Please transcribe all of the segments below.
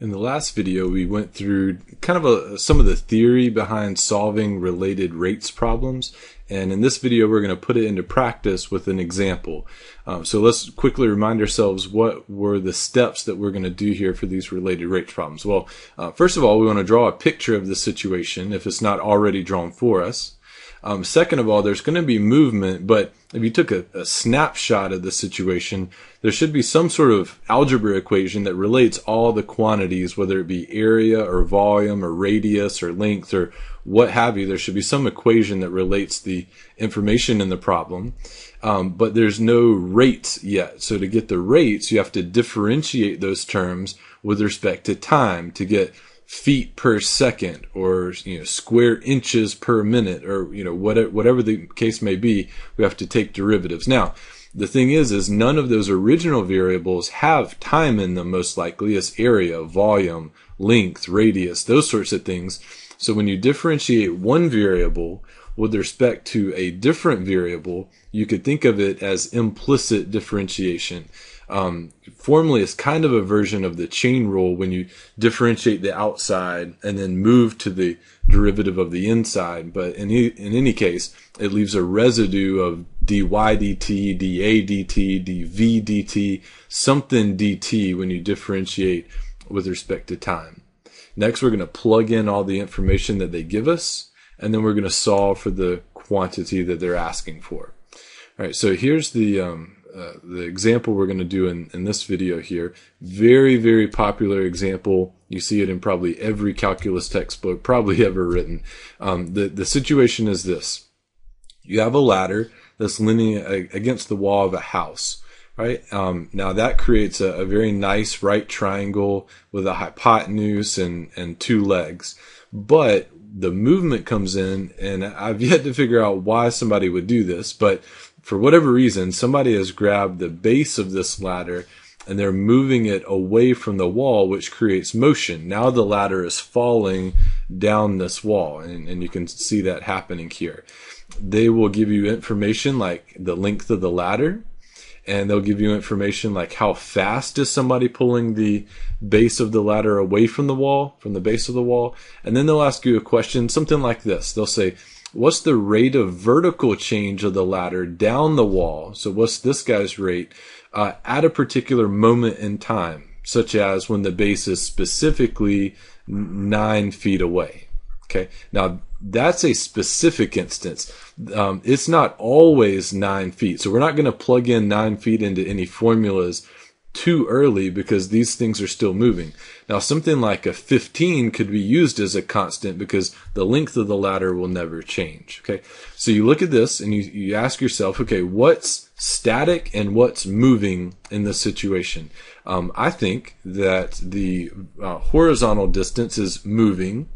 In the last video, we went through kind of a, some of the theory behind solving related rates problems. And in this video, we're going to put it into practice with an example. Um, so let's quickly remind ourselves what were the steps that we're going to do here for these related rates problems. Well, uh, first of all, we want to draw a picture of the situation if it's not already drawn for us. Um, second of all, there's going to be movement, but if you took a, a, snapshot of the situation, there should be some sort of algebra equation that relates all the quantities, whether it be area or volume or radius or length or what have you. There should be some equation that relates the information in the problem. Um, but there's no rates yet. So to get the rates, you have to differentiate those terms with respect to time to get feet per second or you know square inches per minute or you know whatever whatever the case may be we have to take derivatives. Now the thing is is none of those original variables have time in them most likely as area volume length radius those sorts of things. So when you differentiate one variable with respect to a different variable you could think of it as implicit differentiation um, formally, it's kind of a version of the chain rule when you differentiate the outside and then move to the derivative of the inside. But in, in any case, it leaves a residue of dy dt, dA dt, dv dt, something dt when you differentiate with respect to time. Next, we're going to plug in all the information that they give us, and then we're going to solve for the quantity that they're asking for. All right, so here's the um, uh, the example we're going to do in, in this video here. Very, very popular example. You see it in probably every calculus textbook, probably ever written. Um, the, the situation is this. You have a ladder that's leaning against the wall of a house, right? Um, now that creates a, a very nice right triangle with a hypotenuse and, and two legs. But the movement comes in, and I've yet to figure out why somebody would do this, but for whatever reason, somebody has grabbed the base of this ladder and they're moving it away from the wall, which creates motion. Now the ladder is falling down this wall, and, and you can see that happening here. They will give you information like the length of the ladder, and they'll give you information like how fast is somebody pulling the base of the ladder away from the wall, from the base of the wall. And then they'll ask you a question, something like this. They'll say, what's the rate of vertical change of the ladder down the wall? So what's this guy's rate uh, at a particular moment in time, such as when the base is specifically nine feet away. Okay. Now that's a specific instance. Um, it's not always nine feet. So we're not going to plug in nine feet into any formulas too early because these things are still moving. Now, something like a 15 could be used as a constant because the length of the ladder will never change. Okay. So you look at this and you, you ask yourself, okay, what's static and what's moving in this situation? Um, I think that the uh, horizontal distance is moving.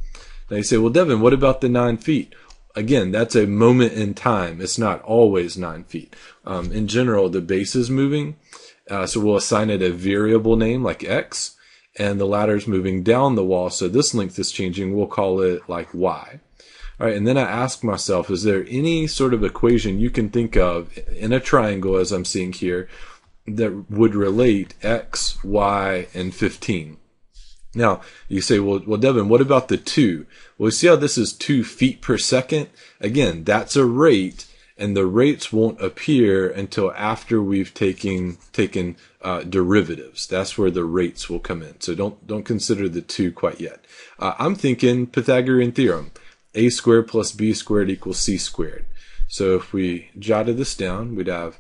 Now you say, well, Devin, what about the nine feet? Again, that's a moment in time. It's not always nine feet. Um, in general, the base is moving uh, so we'll assign it a variable name like x, and the ladder is moving down the wall. So this length is changing. We'll call it like y. All right, and then I ask myself, is there any sort of equation you can think of in a triangle, as I'm seeing here, that would relate x, y, and 15? Now, you say, well, well, Devin, what about the two? Well, you see how this is two feet per second? Again, that's a rate and the rates won't appear until after we've taken taken uh, derivatives. That's where the rates will come in. So don't don't consider the two quite yet. Uh, I'm thinking Pythagorean theorem: a squared plus b squared equals c squared. So if we jotted this down, we'd have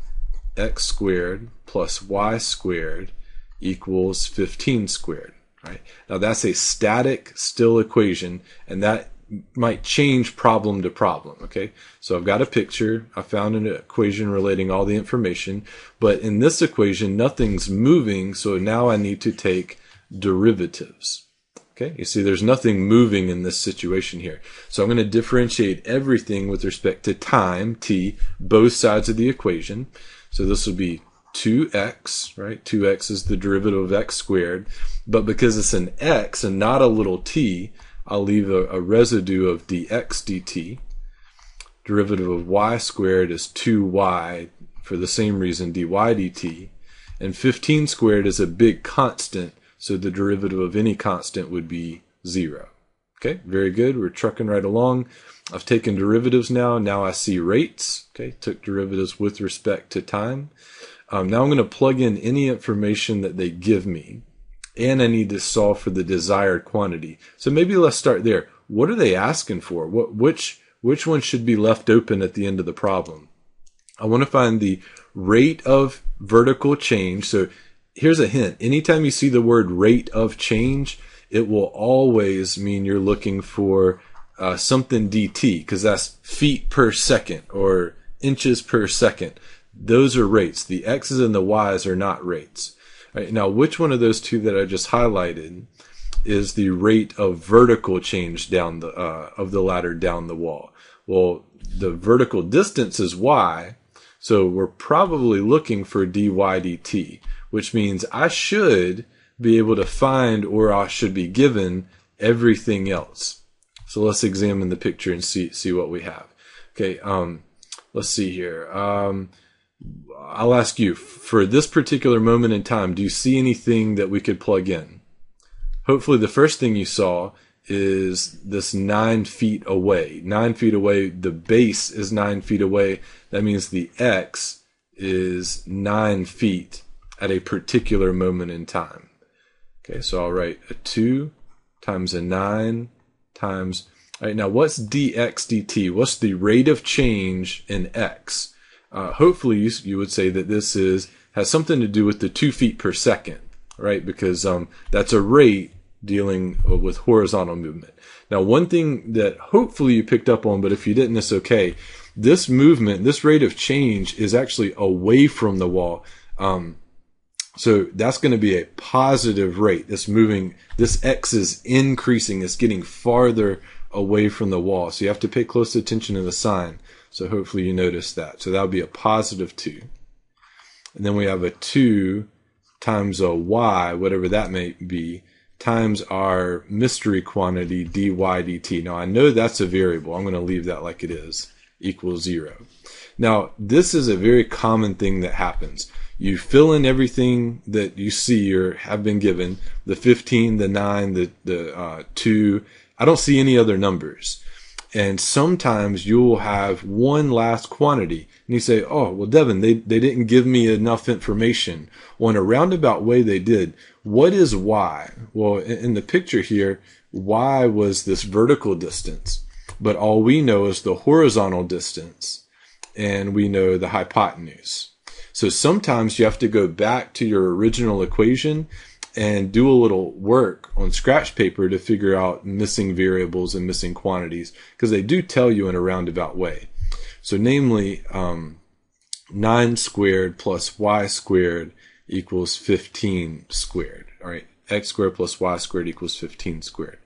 x squared plus y squared equals 15 squared. Right now, that's a static still equation, and that might change problem to problem. Okay. So I've got a picture. I found an equation relating all the information, but in this equation, nothing's moving. So now I need to take derivatives. Okay. You see, there's nothing moving in this situation here. So I'm going to differentiate everything with respect to time, t, both sides of the equation. So this will be 2x, right? 2x is the derivative of x squared. But because it's an x and not a little t, I'll leave a, a residue of dx dt. Derivative of y squared is 2y for the same reason dy dt. And 15 squared is a big constant, So the derivative of any constant would be zero. Okay, very good. We're trucking right along. I've taken derivatives now. Now I see rates. Okay, took derivatives with respect to time. Um, now I'm going to plug in any information that they give me, and I need to solve for the desired quantity. So maybe let's start there. What are they asking for? What which which one should be left open at the end of the problem? I want to find the rate of vertical change. So here's a hint. Anytime you see the word rate of change, it will always mean you're looking for uh, something dt because that's feet per second or inches per second. Those are rates. The x's and the y's are not rates. Right, now, which one of those two that I just highlighted is the rate of vertical change down the uh, of the ladder down the wall? Well, the vertical distance is y, so we're probably looking for dy dt, which means I should be able to find or I should be given everything else. So let's examine the picture and see see what we have. Okay, um, let's see here. Um, I'll ask you for this particular moment in time. Do you see anything that we could plug in? Hopefully, the first thing you saw is this nine feet away. Nine feet away. The base is nine feet away. That means the x is nine feet at a particular moment in time. Okay, so I'll write a two times a nine times. All right, now what's dx dt? What's the rate of change in x? Uh, hopefully, you, you would say that this is has something to do with the two feet per second, right? Because um, that's a rate dealing with horizontal movement. Now, one thing that hopefully you picked up on, but if you didn't, it's okay. This movement, this rate of change is actually away from the wall. Um, so that's going to be a positive rate. This moving, this X is increasing. It's getting farther away from the wall. So you have to pay close attention to the sign. So hopefully you notice that. So that would be a positive 2. And then we have a 2 times a y, whatever that may be, times our mystery quantity dy dt. Now I know that's a variable. I'm going to leave that like it is, equals 0. Now this is a very common thing that happens. You fill in everything that you see or have been given, the 15, the 9, the, the uh, 2. I don't see any other numbers. And sometimes you'll have one last quantity and you say, Oh, well, Devin, they, they didn't give me enough information. Well, in a roundabout way, they did. What is y? Well, in, in the picture here, y was this vertical distance, but all we know is the horizontal distance and we know the hypotenuse. So sometimes you have to go back to your original equation and do a little work on scratch paper to figure out missing variables and missing quantities because they do tell you in a roundabout way. So, namely, um, 9 squared plus y squared equals 15 squared. All right, x squared plus y squared equals 15 squared.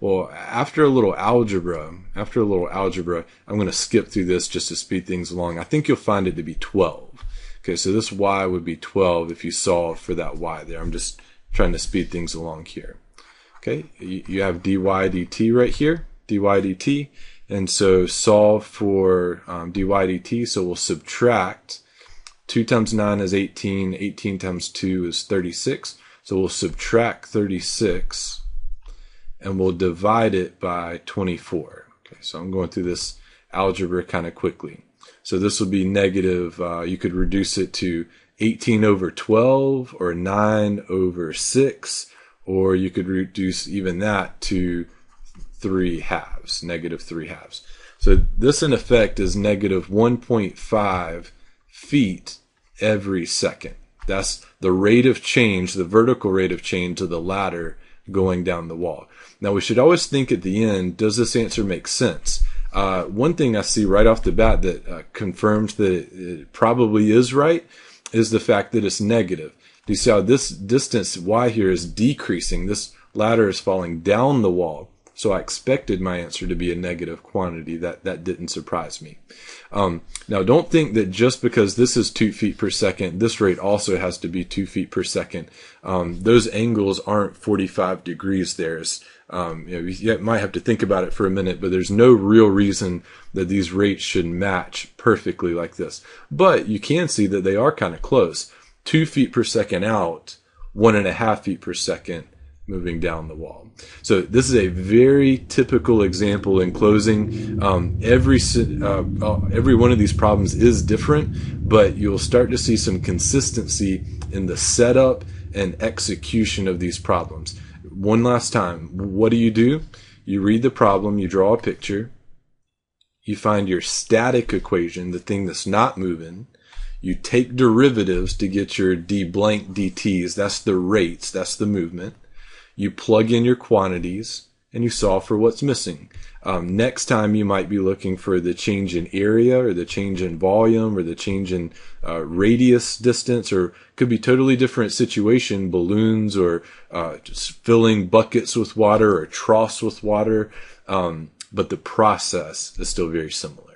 Well, after a little algebra, after a little algebra, I'm going to skip through this just to speed things along. I think you'll find it to be 12. Okay, so this y would be 12 if you solve for that y there. I'm just trying to speed things along here. Okay, you have dy dt right here, dy dt, and so solve for um, dy dt. So we'll subtract 2 times 9 is 18, 18 times 2 is 36. So we'll subtract 36 and we'll divide it by 24. Okay, so I'm going through this algebra kind of quickly. So this will be negative, uh, you could reduce it to 18 over 12 or 9 over 6, or you could reduce even that to 3 halves, negative 3 halves. So this in effect is negative 1.5 feet every second. That's the rate of change, the vertical rate of change of the ladder going down the wall. Now we should always think at the end, does this answer make sense? Uh, one thing I see right off the bat that uh, confirms that it, it probably is right is the fact that it's negative. Do you see how this distance y here is decreasing? This ladder is falling down the wall. So I expected my answer to be a negative quantity. That that didn't surprise me. Um, now, don't think that just because this is two feet per second, this rate also has to be two feet per second. Um, those angles aren't 45 degrees. There's um, you, know, you might have to think about it for a minute, but there's no real reason that these rates should match perfectly like this. But you can see that they are kind of close. Two feet per second out, one and a half feet per second moving down the wall. So this is a very typical example in closing. Um, every uh, uh, every one of these problems is different, but you'll start to see some consistency in the setup and execution of these problems. One last time, what do you do? You read the problem, you draw a picture, you find your static equation, the thing that's not moving. You take derivatives to get your d blank dt's. That's the rates. That's the movement you plug in your quantities, and you solve for what's missing. Um, next time you might be looking for the change in area or the change in volume or the change in uh, radius distance or could be totally different situation, balloons or uh, just filling buckets with water or troughs with water. Um, but the process is still very similar.